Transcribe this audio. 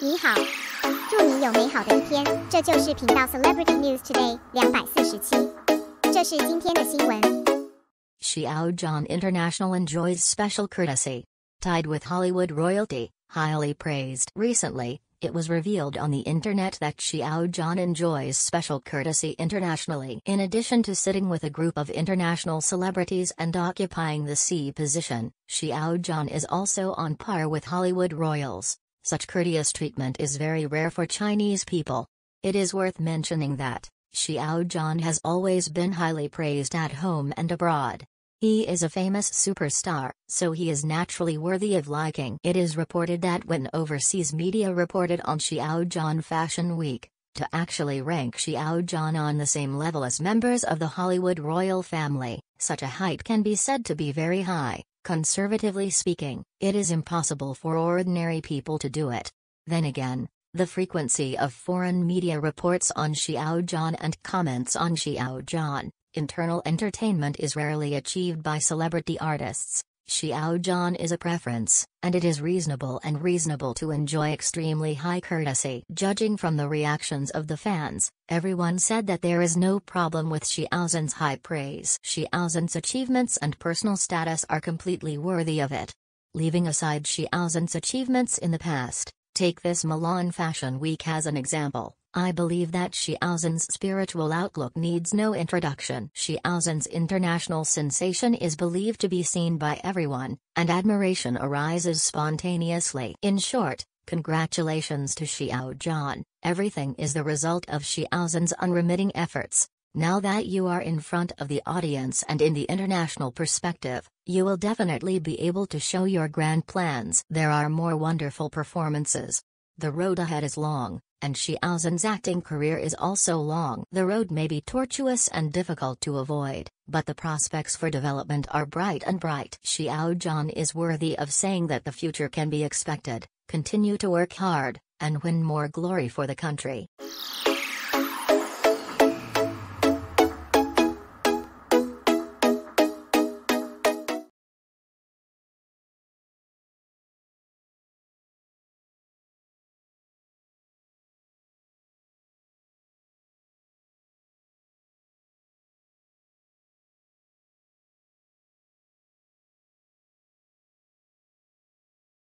你好，祝你有美好的一天。这就是频道 Celebrity News Today 两百四十七，这是今天的新闻。Xiao Zhan International enjoys special courtesy. Tied with Hollywood royalty, highly praised recently, it was revealed on the internet that Xiao Zhan enjoys special courtesy internationally in addition to sitting with a group of international celebrities and occupying the C position. Xiao Zhan is also on par with Hollywood royals. Such courteous treatment is very rare for Chinese people. It is worth mentioning that Xiao Zhan has always been highly praised at home and abroad. He is a famous superstar, so he is naturally worthy of liking. It is reported that when overseas media reported on Xiao Zhan Fashion Week, to actually rank Xiao Zhan on the same level as members of the Hollywood royal family, such a height can be said to be very high. Conservatively speaking, it is impossible for ordinary people to do it. Then again, the frequency of foreign media reports on Xiao Zhan and comments on Xiao Zhan, internal entertainment is rarely achieved by celebrity artists. Xiao Zhan is a preference, and it is reasonable and reasonable to enjoy extremely high courtesy. Judging from the reactions of the fans, everyone said that there is no problem with Xiao Zhan's high praise. Xiao Zhan's achievements and personal status are completely worthy of it. Leaving aside Xiao Zhan's achievements in the past, take this Milan Fashion Week as an example. I believe that Xiao Zhan's spiritual outlook needs no introduction. Xiao Zhan's international sensation is believed to be seen by everyone, and admiration arises spontaneously. In short, congratulations to Xiao Zhan, everything is the result of Xiao Zhan's unremitting efforts. Now that you are in front of the audience and in the international perspective, you will definitely be able to show your grand plans. There are more wonderful performances. The road ahead is long, and Xiao Zhan's acting career is also long. The road may be tortuous and difficult to avoid, but the prospects for development are bright and bright. Xiao Zhan is worthy of saying that the future can be expected. Continue to work hard, and win more glory for the country.